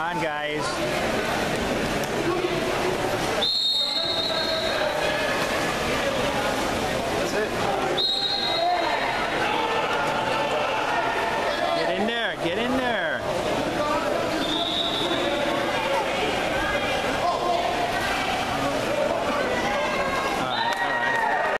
Come on, guys.